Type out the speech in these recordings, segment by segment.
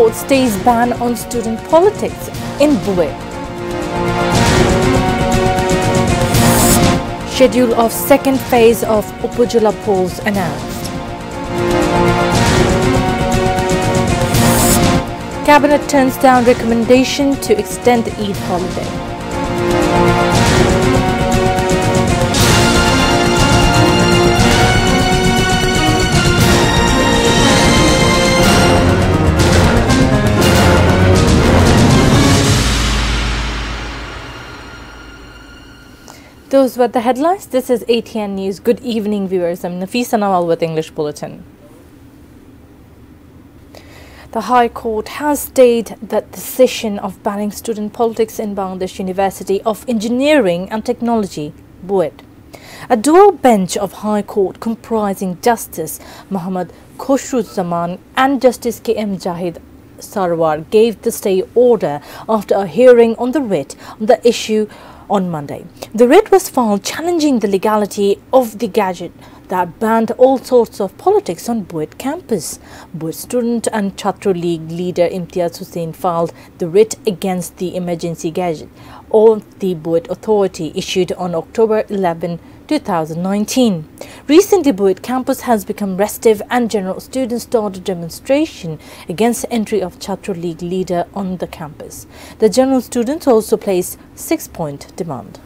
court stays ban on student politics in Buet. Schedule of second phase of Upazila polls announced. Cabinet turns down recommendation to extend the Eid holiday. Those were the headlines. This is ATN News. Good evening, viewers. I'm Nafisa Nawal with English Bulletin. The High Court has stayed the decision of banning student politics in Bangladesh University of Engineering and Technology, BUET. A dual bench of High Court comprising Justice Muhammad Khosruzzaman and Justice K.M. Jahid Sarwar gave the stay order after a hearing on the writ on the issue on Monday. The writ was filed challenging the legality of the gazette that banned all sorts of politics on Buet campus. Buet student and Chhatra League leader Imtiaz Hussain filed the writ against the emergency gazette of the Buet authority issued on October 11, 2019. Recently, Buet campus has become restive and general students started demonstration against the entry of Chhatra League leader on the campus. The general students also placed six-point demand.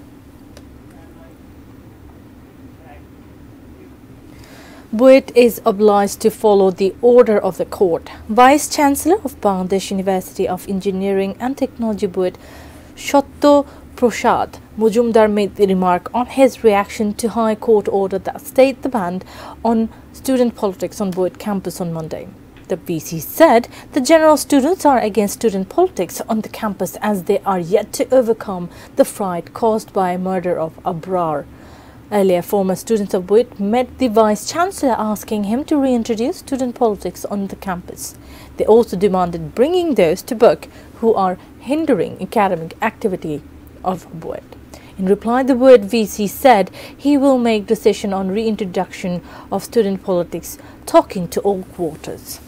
Buet is obliged to follow the order of the court. Vice Chancellor of Bangladesh University of Engineering and Technology Buet, Shotto Prasad Mujumdar made the remark on his reaction to High Court order that stayed the ban on student politics on Buet campus on Monday. The VC said the general students are against student politics on the campus as they are yet to overcome the fright caused by murder of Abrar. Earlier, former students of Buet met the Vice Chancellor asking him to reintroduce student politics on the campus. They also demanded bringing those to book who are hindering academic activity of Buet. In reply, the Buet VC said he will make decision on reintroduction of student politics, talking to all quarters.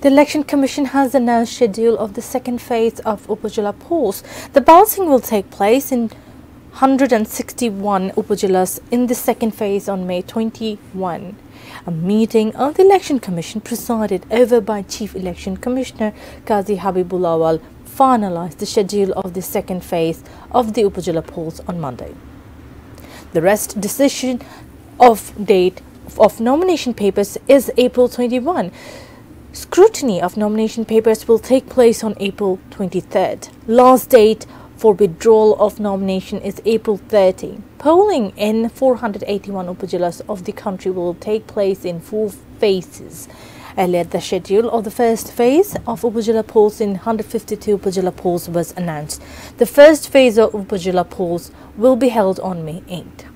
The Election Commission has announced schedule of the second phase of Upazila polls. The balloting will take place in 161 Upazilas in the second phase on May 21. A meeting of the Election Commission presided over by Chief Election Commissioner Qazi Habibul Awal finalized the schedule of the second phase of the Upazila polls on Monday. The rest decision of date of nomination papers is April 21. Scrutiny of nomination papers will take place on April 23rd. Last date for withdrawal of nomination is April 30. Polling in 481 upazilas of the country will take place in four phases. Earlier, the schedule of the first phase of Upazila polls in 152 Upazila polls was announced. The first phase of Upazila polls will be held on May 8.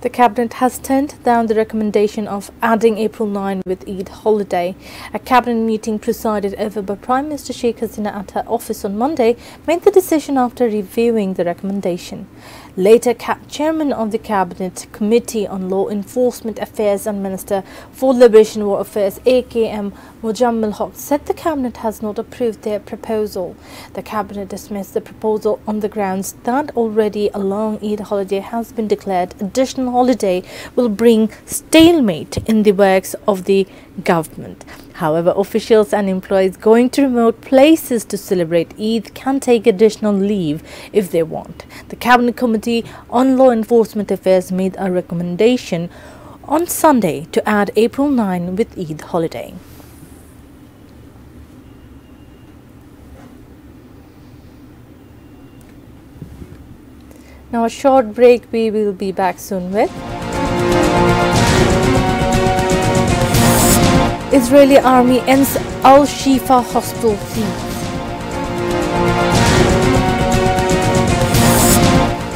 The Cabinet has turned down the recommendation of adding April 9 with Eid holiday. A Cabinet meeting presided over by Prime Minister Sheikh Hasina at her office on Monday made the decision after reviewing the recommendation. Later, Chairman of the Cabinet Committee on Law Enforcement Affairs and Minister for Liberation War Affairs AKM Mujammil Haq said the Cabinet has not approved their proposal. The Cabinet dismissed the proposal on the grounds that already a long Eid holiday has been declared. Additional holiday will bring stalemate in the works of the government. However, officials and employees going to remote places to celebrate Eid can take additional leave if they want. The Cabinet Committee on Law Enforcement Affairs made a recommendation on Sunday to add April 9 with Eid holiday. Now a short break we will be back soon with. Israeli army ends Al-Shifa hospital siege.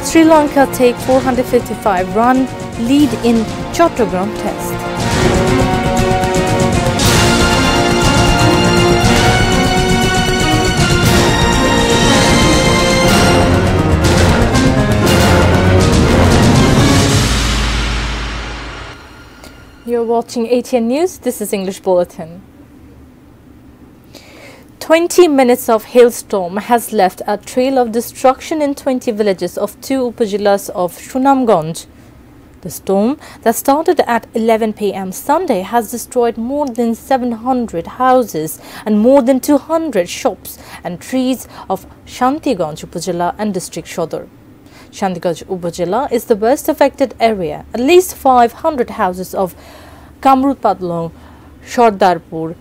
Sri Lanka take 455 run lead in Chattogram test. You're watching ATN News. This is English Bulletin. 20 minutes of hailstorm has left a trail of destruction in 20 villages of two upazilas of Sunamganj. The storm that started at 11 pm Sunday has destroyed more than 700 houses and more than 200 shops and trees of Shantiganj Upazila and district Shodor. Shantiganj Upazila is the worst affected area. At least 500 houses of Kamrut Padlong, Shardarpur,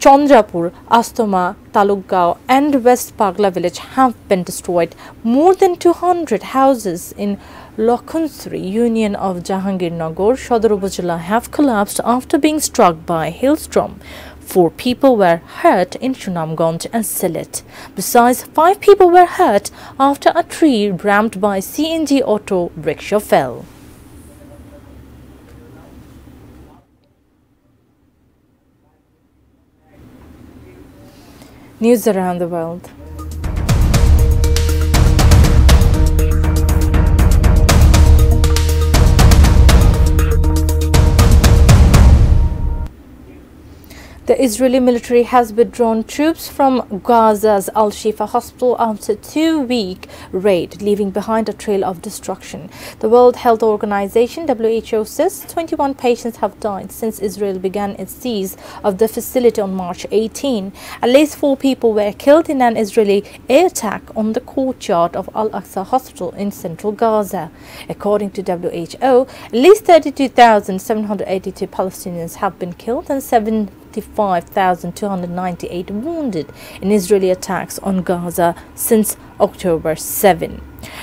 Chandrapur, Astoma, Talukgao and West Pagla village have been destroyed. More than 200 houses in Lakhunsri union of Jahangirnagar, Shodor Upazila have collapsed after being struck by hailstorm. Four people were hurt in Sunamganj and Sylhet. Besides, five people were hurt after a tree rammed by CNG auto rickshaw fell. News around the world. The Israeli military has withdrawn troops from Gaza's Al Shifa hospital after a two week raid, leaving behind a trail of destruction. The World Health Organization WHO says 21 patients have died since Israel began its siege of the facility on March 18. At least four people were killed in an Israeli air attack on the courtyard of Al Aqsa Hospital in central Gaza. According to WHO, at least 32,782 Palestinians have been killed and 7 55,298 wounded in Israeli attacks on Gaza since October 7.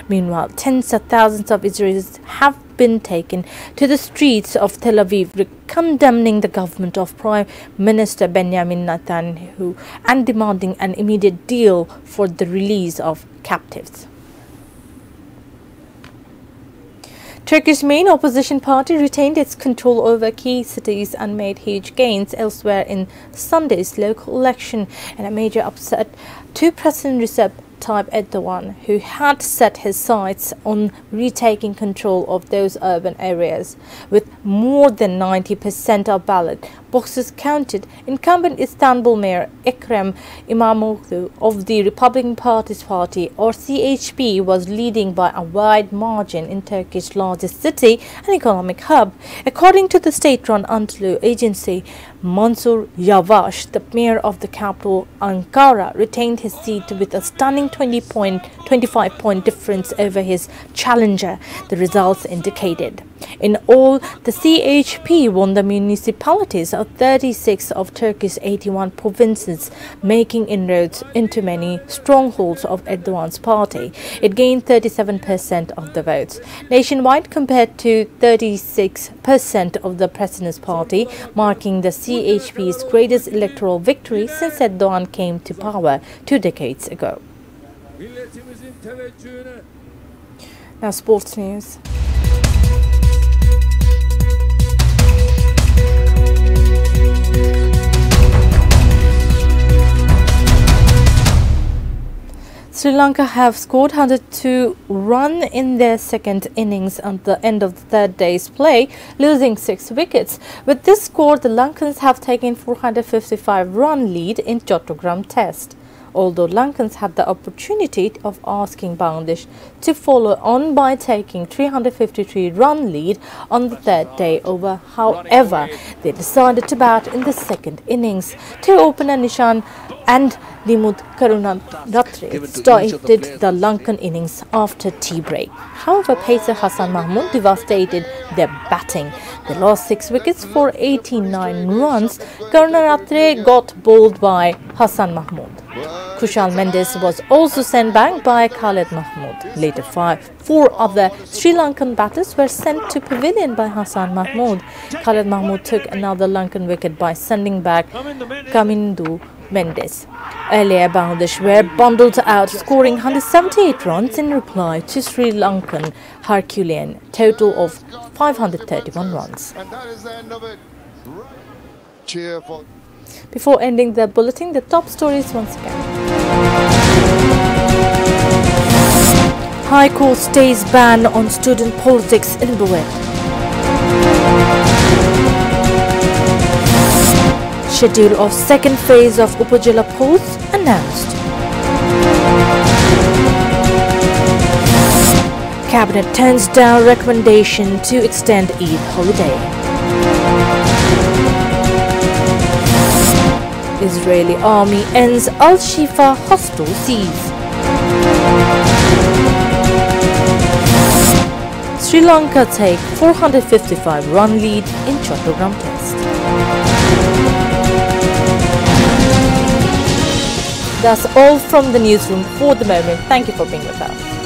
Meanwhile, tens of thousands of Israelis have been taken to the streets of Tel Aviv condemning the government of Prime Minister Benjamin Netanyahu and demanding an immediate deal for the release of captives. Turkey's main opposition party retained its control over key cities and made huge gains elsewhere in Sunday's local election. In a major upset to President Recep Tayyip Erdogan, who had set his sights on retaking control of those urban areas. With more than 90% of ballot boxes counted, incumbent Istanbul Mayor Ekrem İmamoğlu of the Republican Party's party, or CHP, was leading by a wide margin in Turkey's largest city and economic hub. According to the state-run Anadolu agency, Mansur Yavaş, the mayor of the capital Ankara, retained his seat with a stunning 20 point, 25 point difference over his challenger, the results indicated. In all, the CHP won the municipalities of 36 of Turkey's 81 provinces, making inroads into many strongholds of Erdogan's party. It gained 37% of the votes. Nationwide, compared to 36% of the president's party, marking the CHP's greatest electoral victory since Erdogan came to power two decades ago. Now, sports news. Sri Lanka have scored 102 run in their second innings at the end of the third day's play, losing six wickets. With this score, the Lankans have taken 455 run lead in Chattogram Test although Lankans had the opportunity of asking Bangladesh to follow on by taking 353 run lead on the third day over. However, they decided to bat in the second innings. Two opener Nishan and Dimuth Karunaratne started the Lankan innings after tea break. However, pacer Hasan Mahmood devastated their batting. They lost six wickets for 89 runs. Karunaratne got bowled by Hasan Mahmood. Kushal Mendis was also sent back by Khaled Ahmed. Later, five, four other Sri Lankan batters were sent to pavilion by Hasan Mahmood. Khaled Ahmed took another Lankan wicket by sending back Kamindu Mendis. Earlier, Bangladesh were bundled out, scoring 178 runs in reply to Sri Lankan Herculean total of 531 runs. Before ending the bulletin, the top stories once again. High Court stays ban on student politics in Buet. Schedule of second phase of Upazila polls announced. Cabinet turns down recommendation to extend Eid holiday. Israeli army ends Al-Shifa hospital siege. Sri Lanka take 455 run lead in Chattogram test. That's all from the newsroom for the moment. Thank you for being with us.